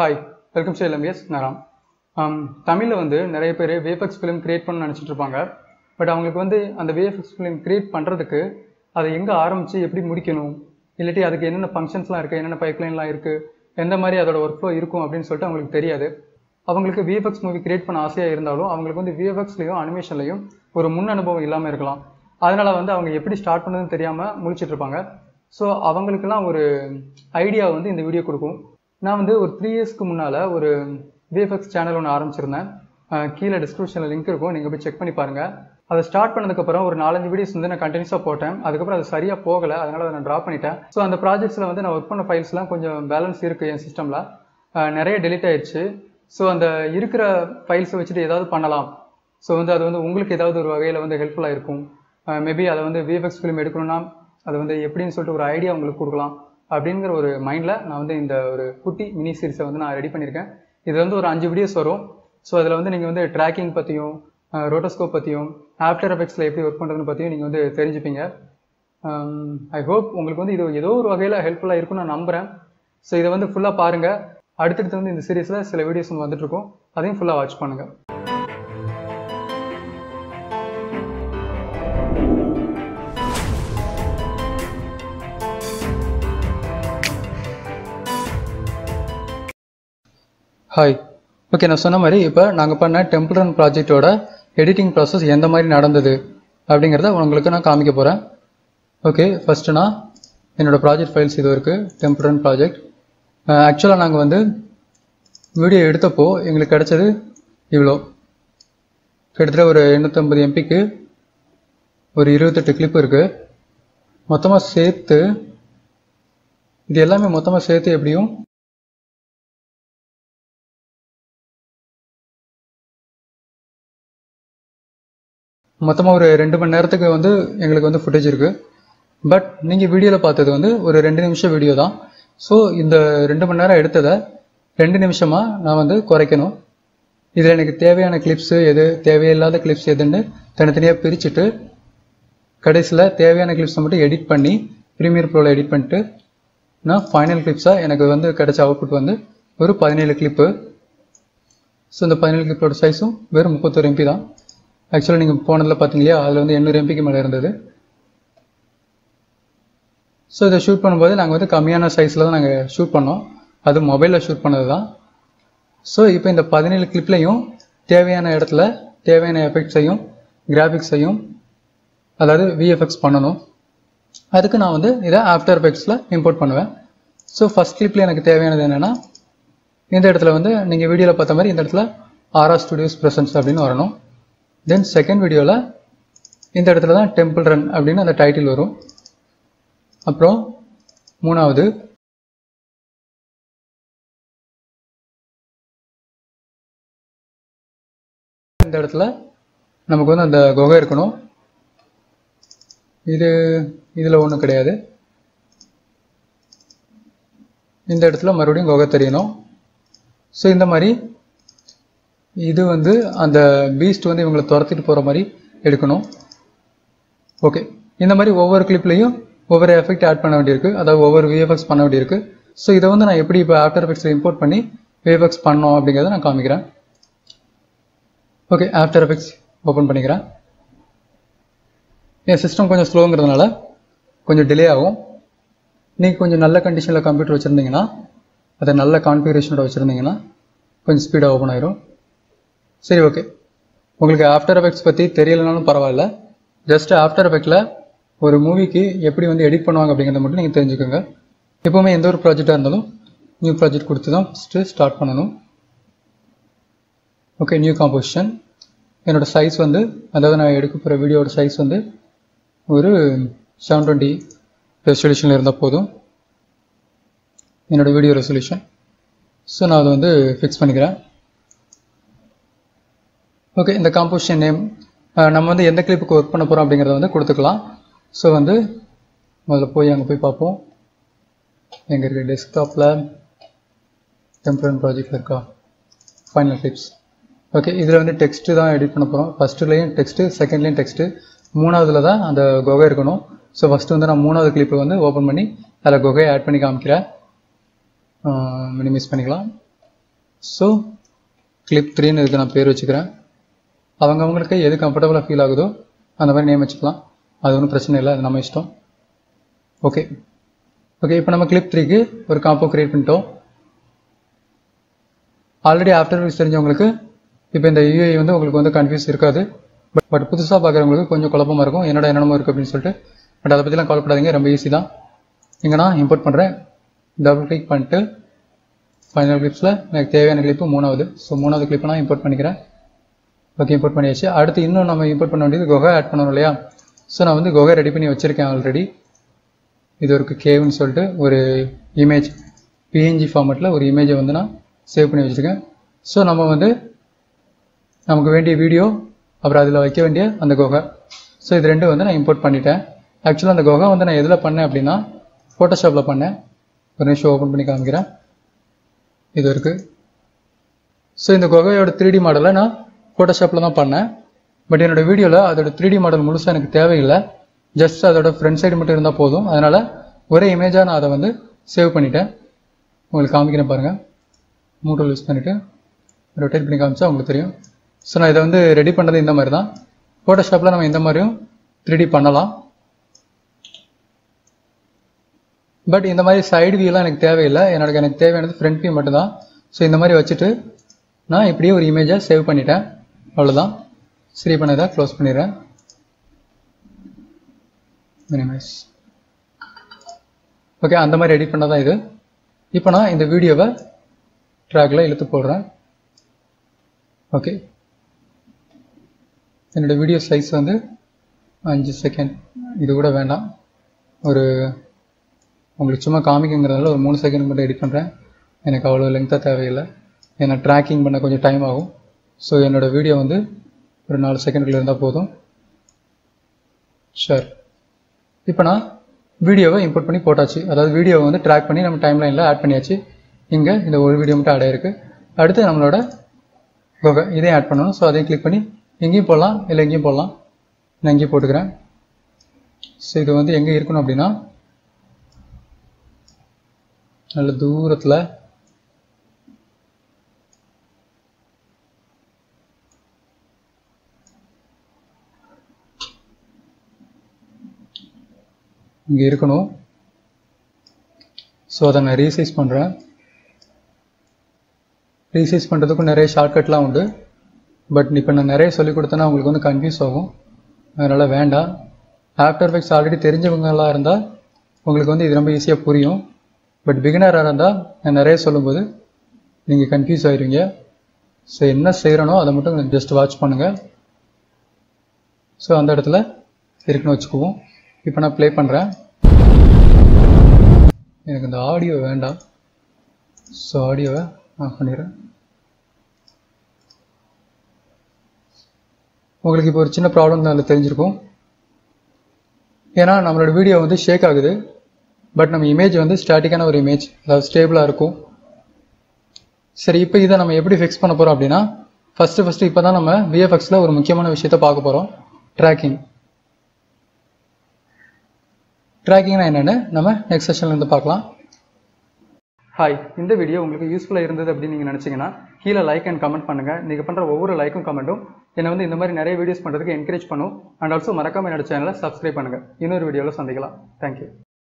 Hi welcome to LMS நராம் தமிழில் வந்து நிறைய பேர் வேஃபெக்ஸ் ஃபிலிம் கிரியேட் பண்ண நினச்சிட்டு இருப்பாங்க. பட் அவங்களுக்கு வந்து அந்த வேஃபெக்ஸ் ஃபிலிம் கிரியேட் பண்ணுறதுக்கு அதை எங்கே ஆரம்பித்து எப்படி முடிக்கணும்? இல்லாட்டி அதுக்கு என்னென்ன ஃபங்க்ஷன்ஸ்லாம் இருக்குது என்னென்ன பைப்லைன்லாம் இருக்குது எந்த மாதிரி அதோட ஒர்க் ஃப்ளோ இருக்கும் அப்படின்னு சொல்லிட்டு அவங்களுக்கு தெரியாது. அவங்களுக்கு விஎஃப்எக்ஸ் மூவி கிரியேட் பண்ண ஆசையாக இருந்தாலும் அவங்களுக்கு வந்து விஎஃப்எக்ஸ்லையும் அனிமேஷன்லையும் ஒரு முன் அனுபவம் இல்லாமல் இருக்கலாம். அதனால் வந்து அவங்க எப்படி ஸ்டார்ட் பண்ணதுன்னு தெரியாமல் முடிச்சிட்ருப்பாங்க ஸோ அவங்களுக்கெல்லாம் ஒரு ஐடியா வந்து இந்த வீடியோ கொடுக்கும். நான் வந்து ஒரு த்ரீ இயர்ஸ்க்கு முன்னால் ஒரு விஎஃப்எக்ஸ் சேனல் ஒன்று ஆரம்பிச்சிருந்தேன். கீழே டிஸ்கிரிப்ஷனில் லிங்க் இருக்கும். நீங்கள் போய் செக் பண்ணி பாருங்கள் அதை ஸ்டார்ட் பண்ணதுக்கப்புறம் ஒரு நாலஞ்சு வீடியோஸ் வந்து நான் கண்டினியூஸாக போட்டேன். அதுக்கப்புறம் அது சரியாக போகலை. அதனால் அதை நான் ட்ராப் பண்ணிட்டேன். ஸோ அந்த ப்ராஜெக்ட்ஸில் வந்து நான் ஒர்க் பண்ண ஃபைல்ஸ்லாம் கொஞ்சம் பேலன்ஸ் இருக்குது என் சிஸ்டமில் நிறைய டெலிட் ஆயிடுச்சு ஸோ அந்த இருக்கிற ஃபைல்ஸை வச்சுட்டு ஏதாவது பண்ணலாம். ஸோ வந்து அது வந்து உங்களுக்கு ஏதாவது ஒரு வகையில் வந்து ஹெல்ப்ஃபுல்லாக இருக்கும். மேபி அதை வந்து விஎஃப்எக்ஸ் ஃபிலிம் எடுக்கணும்னா அது வந்து எப்படின்னு சொல்லிட்டு ஒரு ஐடியா உங்களுக்கு கொடுக்கலாம். அப்படிங்கிற ஒரு மைண்டில் நான் வந்து இந்த ஒரு குட்டி மினி சீரிஸை வந்து நான் ரெடி பண்ணியிருக்கேன். இது வந்து ஒரு அஞ்சு வீடியோஸ் வரும். ஸோ அதில் வந்து நீங்கள் வந்து ட்ராக்கிங் பற்றியும் ரோட்டோஸ்கோப் பற்றியும் ஆஃப்டர் எஃபெக்ட்ஸில் எப்படி ஒர்க் பண்ணுறதுன்னு பற்றியும் நீங்கள் வந்து தெரிஞ்சுப்பீங்க. Um, ஐ ஹோப் உங்களுக்கு வந்து இது ஏதோ ஒரு வகையில் ஹெல்ப்ஃபுல்லாக இருக்கும்னு நான் நம்புகிறேன் ஸோ இதை வந்து ஃபுல்லாக பாருங்கள் அடுத்தடுத்து வந்து இந்த சீரிஸில் சில வீடியோஸ் வந்து வந்துட்டுருக்கும் அதையும் ஃபுல்லாக வாட்ச் பண்ணுங்கள் ஹாய் ஓகே நான் சொன்ன மாதிரி இப்போ நாங்கள் பண்ண டெம்பிள் ரன் ப்ராஜெக்டோட எடிட்டிங் ப்ராசஸ் எந்த மாதிரி நடந்தது அப்படிங்கிறத உங்களுக்கு நான் காமிக்க போகிறேன் ஓகே ஃபஸ்ட்டு நான் என்னோடய ப்ராஜெக்ட் ஃபைல்ஸ் இது இருக்குது டெம்பிள் ரன் ப்ராஜெக்ட் ஆக்சுவலாக நாங்கள் வந்து வீடியோ எடுத்தப்போ எங்களுக்கு கிடச்சது இவ்வளோ கிட்டத்தட்ட ஒரு எண்ணூற்றம்பது எம்பிக்கு ஒரு இருபத்தெட்டு கிளிப் இருக்குது மொத்தமாக சேர்த்து இது எல்லாமே மொத்தமாக சேர்த்து எப்படியும் மொத்தமாக ஒரு ரெண்டு மணி நேரத்துக்கு வந்து எங்களுக்கு வந்து ஃபுட்டேஜ் இருக்குது பட் நீங்கள் வீடியோவில் பார்த்தது வந்து ஒரு ரெண்டு நிமிஷம் வீடியோ தான். ஸோ இந்த ரெண்டு மணி நேரம் எடுத்ததை ரெண்டு நிமிஷமாக நான் வந்து குறைக்கணும். இதில் எனக்கு தேவையான கிளிப்ஸு எது தேவையில்லாத கிளிப்ஸ் எதுன்னு தனித்தனியாக பிரிச்சுட்டு கடைசியில் தேவையான கிளிப்ஸை மட்டும் எடிட் பண்ணி ப்ரீமியர் ப்ரோவில் எடிட் பண்ணிட்டு நான் ஃபைனல் கிளிப்ஸாக எனக்கு வந்து கிடைச்ச அவுட்புட் வந்து ஒரு பதினேழு கிளிப்பு ஸோ இந்த பதினேழு கிளிப்போட சைஸும் வெறும் முப்பத்தொரு எம்பி தான். ஆக்சுவலாக நீங்கள் போனதில் பார்த்தீங்க இல்லையா அதில் வந்து எண்ணூறு எம்பிக்கு மேலே இருந்தது. ஸோ இதை ஷூட் பண்ணும்போது நாங்கள் வந்து கம்மியான சைஸில் தான் நாங்கள் ஷூட் பண்ணோம். அது மொபைலில் ஷூட் பண்ணது தான் ஸோ இப்போ இந்த பதினேழு கிளிப்லையும் தேவையான இடத்துல தேவையான எஃபெக்ட்ஸையும் கிராஃபிக்ஸையும் அதாவது விஎஃப்எக்ஸ் பண்ணணும். அதுக்கு நான் வந்து இதை ஆஃப்டர் எஃபெக்ட்ஸில் இம்போர்ட் பண்ணுவேன். ஸோ ஃபஸ்ட் கிளிப்பில் எனக்கு தேவையானது என்னென்னா இந்த இடத்துல வந்து நீங்கள் வீடியோவில் பார்த்த மாதிரி இந்த இடத்துல ஆர்ஆர் ஸ்டுடியோஸ் ப்ரெசன்ஸ் அப்படின்னு வரணும். தென் செகண்ட் வீடியோவில் இந்த இடத்துல தான் டெம்பிள் ரன் அப்படின்னு அந்த டைட்டில் வரும். அப்புறம் மூணாவது இந்த இடத்துல நமக்கு வந்து அந்த குகை இருக்கணும். இது இதில் ஒன்றும் கிடையாது. இந்த இடத்துல மறுபடியும் குகை தெரியணும். ஸோ இந்த மாதிரி இது வந்து அந்த பீஸ்ட் வந்து இவங்களை துரத்திட்டு போகிற மாதிரி எடுக்கணும். ஓகே இந்த மாதிரி ஒவ்வொரு கிளிப்லையும் ஒவ்வொரு எஃபெக்ட் ஆட் பண்ண வேண்டியிருக்கு. அதாவது ஒவ்வொரு விஎஃப்எக்ஸ் பண்ண வேண்டியிருக்கு. ஸோ இதை வந்து நான் எப்படி இப்போ ஆஃப்டர் எஃபெக்ட்ஸில் இம்போர்ட் பண்ணி விஎஃப்எக்ஸ் பண்ணோம் அப்படிங்கிறத நான் காமிக்கிறேன். ஓகே ஆஃப்டர் எஃபெக்ட்ஸ் ஓப்பன் பண்ணிக்கிறேன். என் சிஸ்டம் கொஞ்சம் ஸ்லோங்கிறதுனால கொஞ்சம் டிலே ஆகும். நீங்கள் கொஞ்சம் நல்ல கண்டிஷனில் கம்ப்யூட்டர் வச்சுருந்தீங்கன்னா அதை நல்ல கான்ஃபிகரேஷனோட வச்சுருந்தீங்கன்னா கொஞ்சம் ஸ்பீடாக ஓப்பன் ஆயிரும். சரி ஓகே உங்களுக்கு ஆஃப்டர் எஃபெக்ட்ஸ் பற்றி தெரியலனாலும் பரவாயில்ல. ஜஸ்ட் ஆஃப்டர் எஃபெக்டில் ஒரு மூவிக்கு எப்படி வந்து எடிட் பண்ணுவாங்க அப்படிங்கிறத மட்டும் நீங்கள் தெரிஞ்சுக்கோங்க. எப்போவுமே எந்த ஒரு ப்ராஜெக்டாக இருந்தாலும் நியூ ப்ராஜெக்ட் கொடுத்து தான் ஃபஸ்ட்டு ஸ்டார்ட் பண்ணணும். ஓகே நியூ காம்போசிஷன் என்னோடய சைஸ் வந்து அதாவது நான் எடுக்க போகிற வீடியோட சைஸ் வந்து ஒரு செவன் டுவெண்ட்டி ரெசல்யூஷனில் இருந்தால் போதும். என்னோடய வீடியோ ரெசல்யூஷன் ஸோ நான் அதை வந்து ஃபிக்ஸ் பண்ணிக்கிறேன். ஓகே இந்த காம்போசிஷன் நேம் நம்ம வந்து எந்த கிளிப்புக்கு ஒர்க் பண்ண போகிறோம் அப்படிங்கிறத வந்து கொடுத்துக்கலாம். ஸோ வந்து முதல்ல போய் அங்கே போய் பார்ப்போம். எங்கே இருக்குது டெஸ்க்டாப்பில் டெம்பரன் ப்ராஜெக்டில் இருக்கா? ஃபைனல் கிளிப்ஸ் ஓகே இதில் வந்து டெக்ஸ்ட்டு தான் எடிட் பண்ண போகிறோம் ஃபஸ்ட்டுலேயும் டெக்ஸ்ட்டு செகண்ட்லேயும் டெக்ஸ்ட்டு மூணாவதுல தான் அந்த குகை இருக்கணும். ஸோ ஃபஸ்ட்டு வந்து நான் மூணாவது கிளிப்பை வந்து ஓப்பன் பண்ணி அதில் குகையை ஆட் பண்ணி காமிக்கிறேன். மினிமைஸ் பண்ணிக்கலாம். ஸோ கிளிப் த்ரீன்னு இதுக்கு நான் பேர் வச்சுக்கிறேன். அவங்கவுங்களுக்கு எது கம்ஃபர்டபுளாக ஃபீல் ஆகுதோ அந்த மாதிரி நேம் வச்சுக்கலாம். அது ஒன்றும் பிரச்சனை இல்லை அது நம்ம இஷ்டம். ஓகே ஓகே இப்போ நம்ம கிளிப் த்ரீக்கு ஒரு காம்போ க்ரியேட் பண்ணிட்டோம். ஆல்ரெடி ஆஃப்டர் எஃபெக்ட்ஸ் தெரிஞ்சவங்களுக்கு இப்போ இந்த யூஐ வந்து உங்களுக்கு வந்து கன்ஃபியூஸ் இருக்காது. பட் பட் புதுசாக பார்க்குறவங்களுக்கு கொஞ்சம் குழப்பமாக இருக்கும். என்னடா என்னென்னமோ இருக்குது அப்படின்னு சொல்லிட்டு. பட் அதை பற்றிலாம் கவலைப்படாதீங்க ரொம்ப ஈஸி தான். இங்கே நான் இம்போர்ட் பண்ணுறேன் டபுள் கிளிக் பண்ணிட்டு ஃபைனல் கிளிப்ஸில் எனக்கு தேவையான கிளிப்பு மூணாவது. ஸோ மூணாவது கிளிப்பை நான் இம்போர்ட் பண்ணிக்கிறேன். ஓகே இம்போர்ட் பண்ணியாச்சு. அடுத்து இன்னும் நம்ம இம்போர்ட் பண்ண வேண்டியது குகை ஆட் பண்ணணும் இல்லையா? ஸோ நான் வந்து குகை ரெடி பண்ணி வச்சுருக்கேன் ஆல்ரெடி இது ஒரு கேவ்னு சொல்லிட்டு ஒரு இமேஜ் பிஎன்ஜி ஃபார்மேட்டில் ஒரு இமேஜை வந்து நான் சேவ் பண்ணி வச்சுருக்கேன். ஸோ நம்ம வந்து நமக்கு வேண்டிய வீடியோ அப்புறம் அதில் வைக்க வேண்டிய அந்த குகை ஸோ இது ரெண்டும் வந்து நான் இம்போர்ட் பண்ணிட்டேன். ஆக்சுவலாக அந்த குகை வந்து நான் எதில் பண்ணேன் அப்படின்னா ஃபோட்டோஷாப்பில் பண்ணேன். ஒரு நிமிஷம் ஓப்பன் பண்ணி காமிக்கிறேன். இது இருக்குது ஸோ இந்த குகையோட த்ரீ டி மாடலை நான் ஃபோட்டோஷாப்பில் தான் பண்ணேன். பட் என்னோடய வீடியோவில் அதோட த்ரீ டி மாடல் முழுசாக எனக்கு தேவையில்லை. ஜஸ்ட் அதோட ஃப்ரண்ட் சைடு மட்டும் இருந்தால் போதும். அதனால் ஒரே இமேஜாக நான் அதை வந்து சேவ் பண்ணிட்டேன். உங்களுக்கு காமிக்கிறேன் பாருங்கள் மூட்டல் யூஸ் பண்ணிவிட்டு ரொட்டேட் பண்ணி காமிச்சா உங்களுக்கு தெரியும். ஸோ நான் இதை வந்து ரெடி பண்ணது இந்த மாதிரி தான். ஃபோட்டோஷாப்பில் நம்ம இந்த மாதிரியும் த்ரீ டி பண்ணலாம். பட் இந்த மாதிரி சைடு வியூலாம் எனக்கு தேவையில்லை. என்னோட எனக்கு தேவையானது ஃப்ரண்ட் வியூ மட்டும்தான். ஸோ இந்த மாதிரி வச்சுட்டு நான் இப்படியே ஒரு இமேஜை சேவ் பண்ணிட்டேன். அவ்வளோதான் சரி பண்ண இதை க்ளோஸ் பண்ணிடுறேன். மினிமைஸ் ஓகே அந்த மாதிரி எடிட் பண்ணதான் இது. இப்போ நான் இந்த வீடியோவை ட்ராக்ல இழுத்து போடுறேன். ஓகே என்னோட வீடியோ சைஸ் வந்து அஞ்சு செகண்ட் இது கூட வேண்டாம். ஒரு உங்களுக்கு சும்மா காமிக்குங்கிறதால ஒரு மூணு செகண்ட் மட்டும் எடிட் பண்ணுறேன் எனக்கு அவ்வளோ லெங்க்த்தாக தேவையில்லை. ஏன்னா ட்ராக்கிங் பண்ண கொஞ்சம் டைம் ஆகும். ஸோ என்னோடய வீடியோ வந்து ஒரு நாலு செகண்டுக்குள்ள இருந்தால் போதும். ஷர் இப்போ நான் வீடியோவை இம்போர்ட் பண்ணி போட்டாச்சு. அதாவது வீடியோவை வந்து ட்ராக் பண்ணி நம்ம டைம் லைனில் ஆட் பண்ணியாச்சு. இங்கே இந்த ஒரு வீடியோ மட்டும் ஆட் ஆயிருக்கு. அடுத்து நம்மளோட கோகை இதையும் ஆட் பண்ணணும். ஸோ அதையும் கிளிக் பண்ணி எங்கேயும் போடலாம் இல்லை எங்கேயும் போடலாம். நான் எங்கேயும் போட்டுக்கிறேன். ஸோ இது வந்து எங்கே இருக்கணும் அப்படின்னா நல்ல தூரத்தில் இங்கே இருக்கணும். ஸோ அதை நான் ரீசைஸ் பண்ணுறேன் ரீசைஸ் பண்ணுறதுக்கும் நிறைய ஷார்ட்கட்லாம் உண்டு. பட் இப்போ நான் நிறைய சொல்லிக் கொடுத்தேன்னா உங்களுக்கு வந்து கன்ஃபியூஸ் ஆகும். அதனால் வேண்டாம். ஆஃப்டர் எஃபெக்ட்ஸ் ஆல்ரெடி தெரிஞ்சவங்களாக இருந்தால் உங்களுக்கு வந்து இது ரொம்ப ஈஸியாக புரியும். பட் பிகினராக இருந்தால் நான் நிறைய சொல்லும்போது நீங்கள் கன்ஃபியூஸ் ஆயிருவீங்க. ஸோ என்ன செய்கிறனோ அதை மட்டும் ஜஸ்ட் வாட்ச் பண்ணுங்கள் ஸோ அந்த இடத்துல இருக்குன்னு வச்சுக்குவோம். இப்போ நான் ப்ளே பண்ணுறேன் எனக்கு இந்த ஆடியோ வேண்டாம். ஸோ ஆடியோவை ஆஃப் பண்ணிடுறேன். உங்களுக்கு இப்போ ஒரு சின்ன ப்ராப்ளம் தான் அதில் தெரிஞ்சிருக்கும். ஏன்னா நம்மளோட வீடியோ வந்து ஷேக் ஆகுது. பட் நம்ம இமேஜ் வந்து ஸ்டாட்டிக்கான ஒரு இமேஜ் அதாவது ஸ்டேபிளாக இருக்கும். சரி இப்போ இதை நம்ம எப்படி ஃபிக்ஸ் பண்ண போகிறோம் அப்படின்னா ஃபஸ்ட்டு ஃபஸ்ட்டு இப்போ தான் நம்ம விஎஃப்எக்ஸில் ஒரு முக்கியமான விஷயத்த பார்க்க போகிறோம் ட்ராக்கிங் கிராக்கிங்னா என்னென்னு நம்ம நெக்ஸ்ட் செஷன்லேருந்து பார்க்கலாம். ஹாய் இந்த வீடியோ உங்களுக்கு யூஸ்ஃபுல்லாக இருந்தது அப்படின்னு நீங்கள் நினச்சிங்கன்னா கீழே லைக் அண்ட் கமெண்ட் பண்ணுங்கள் நீங்கள் பண்ணுற ஒவ்வொரு லைக்கும் கமெண்ட்டும் என்னை வந்து இந்த மாதிரி நிறைய வீடியோஸ் பண்ணுறதுக்கு என்கரேஜ் பண்ணும். அண்ட் ஆல்சோ மறக்காமல் என்னோட சேனலை சப்ஸ்கிரைப் பண்ணுங்கள் இன்னொரு வீடியோவில் சந்திக்கலாம். தேங்க்யூ